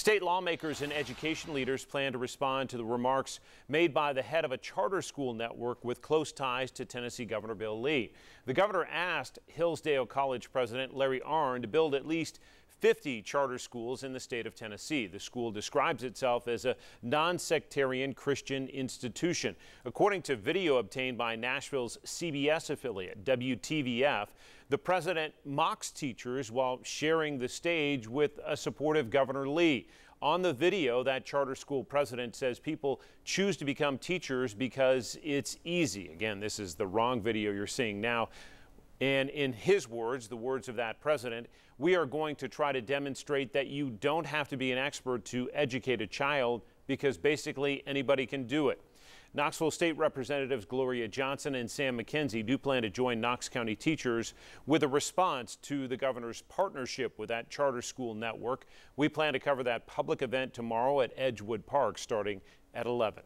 State lawmakers and education leaders plan to respond to the remarks made by the head of a charter school network with close ties to Tennessee Governor Bill Lee. The governor asked Hillsdale College President Larry Arnn to build at least 50 charter schools in the state of Tennessee. The school describes itself as a non-sectarian Christian institution. According to video obtained by Nashville's CBS affiliate, WTVF, the president mocks teachers while sharing the stage with a supportive Governor Lee. On the video, that charter school president says people choose to become teachers because it's easy. Again, this is the wrong video you're seeing now. And in his words, the words of that president, we are going to try to demonstrate that you don't have to be an expert to educate a child because basically anybody can do it. Knoxville State Representatives Gloria Johnson and Sam McKenzie do plan to join Knox County teachers with a response to the governor's partnership with that charter school network. We plan to cover that public event tomorrow at Edgewood Park starting at 11.